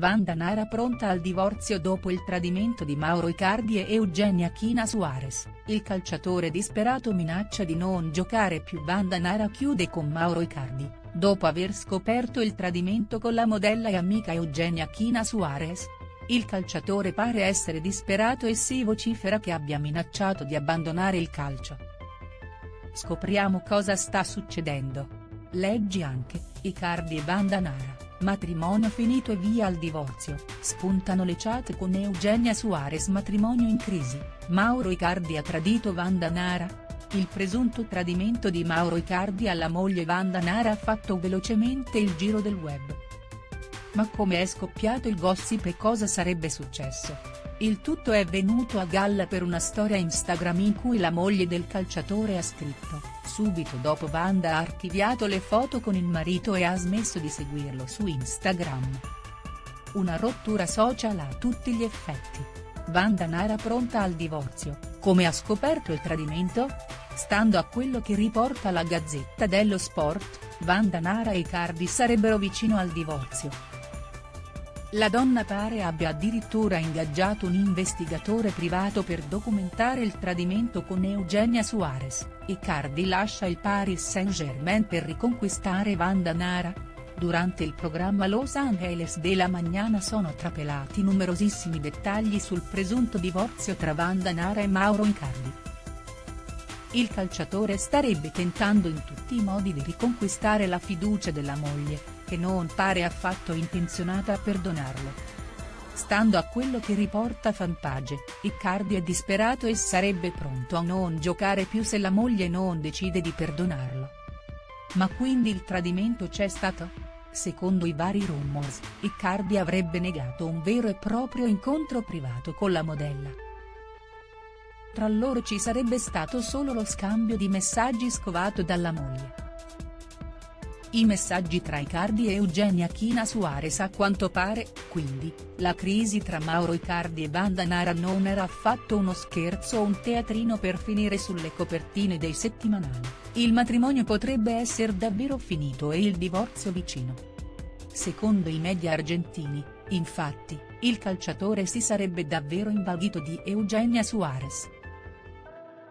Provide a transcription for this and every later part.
Wanda Nara pronta al divorzio dopo il tradimento di Mauro Icardi e Eugenia China Suarez, il calciatore disperato minaccia di non giocare più Wanda Nara chiude con Mauro Icardi, dopo aver scoperto il tradimento con la modella e amica Eugenia China Suarez. Il calciatore pare essere disperato e si vocifera che abbia minacciato di abbandonare il calcio. Scopriamo cosa sta succedendo. Leggi anche, Icardi e Wanda Nara. Matrimonio finito e via al divorzio, spuntano le chat con Eugenia Suarez matrimonio in crisi, Mauro Icardi ha tradito Wanda Nara? Il presunto tradimento di Mauro Icardi alla moglie Wanda Nara ha fatto velocemente il giro del web. Ma come è scoppiato il gossip e cosa sarebbe successo? Il tutto è venuto a galla per una storia Instagram in cui la moglie del calciatore ha scritto, subito dopo Wanda ha archiviato le foto con il marito e ha smesso di seguirlo su Instagram. Una rottura social a tutti gli effetti. Wanda Nara pronta al divorzio, come ha scoperto il tradimento? Stando a quello che riporta la Gazzetta dello Sport, Wanda Nara e Cardi sarebbero vicino al divorzio, la donna pare abbia addirittura ingaggiato un investigatore privato per documentare il tradimento con Eugenia Suarez, Icardi lascia il Paris Saint-Germain per riconquistare Wanda Nara. Durante il programma Los Angeles de la Mañana sono trapelati numerosissimi dettagli sul presunto divorzio tra Wanda Nara e Mauro Icardi. Il calciatore starebbe tentando in tutti i modi di riconquistare la fiducia della moglie, che non pare affatto intenzionata a perdonarlo. Stando a quello che riporta Fanpage, Icardi è disperato e sarebbe pronto a non giocare più se la moglie non decide di perdonarlo. Ma quindi il tradimento c'è stato? Secondo i vari rumors, Icardi avrebbe negato un vero e proprio incontro privato con la modella. Tra loro ci sarebbe stato solo lo scambio di messaggi scovato dalla moglie. I messaggi tra Icardi e Eugenia China Suarez a quanto pare, quindi, la crisi tra Mauro Icardi e Banda Nara non era affatto uno scherzo o un teatrino per finire sulle copertine dei settimanali, il matrimonio potrebbe essere davvero finito e il divorzio vicino. Secondo i media argentini, infatti, il calciatore si sarebbe davvero invaghito di Eugenia Suarez.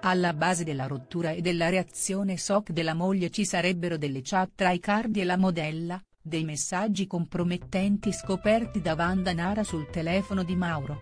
Alla base della rottura e della reazione shock della moglie ci sarebbero delle chat tra Icardi e la modella, dei messaggi compromettenti scoperti da Wanda Nara sul telefono di Mauro.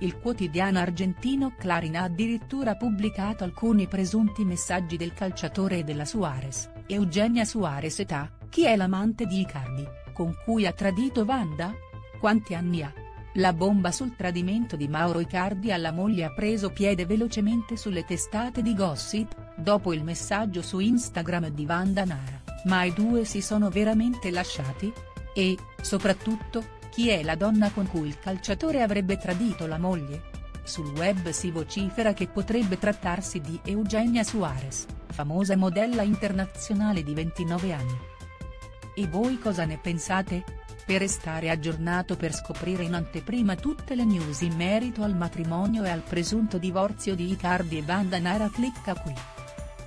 Il quotidiano argentino Clarin ha addirittura pubblicato alcuni presunti messaggi del calciatore e della Suarez, Eugenia Suarez età, chi è l'amante di Icardi, con cui ha tradito Wanda? Quanti anni ha? La bomba sul tradimento di Mauro Icardi alla moglie ha preso piede velocemente sulle testate di gossip, dopo il messaggio su Instagram di Wanda Nara, ma i due si sono veramente lasciati? E, soprattutto, chi è la donna con cui il calciatore avrebbe tradito la moglie? Sul web si vocifera che potrebbe trattarsi di Eugenia Suarez, famosa modella internazionale di 29 anni. E voi cosa ne pensate? Per restare aggiornato per scoprire in anteprima tutte le news in merito al matrimonio e al presunto divorzio di Icardi e Banda Nara clicca qui.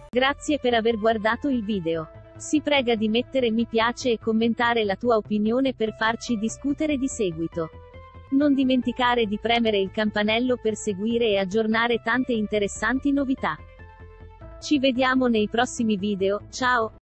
Grazie per aver guardato il video. Si prega di mettere mi piace e commentare la tua opinione per farci discutere di seguito. Non dimenticare di premere il campanello per seguire e aggiornare tante interessanti novità. Ci vediamo nei prossimi video, ciao!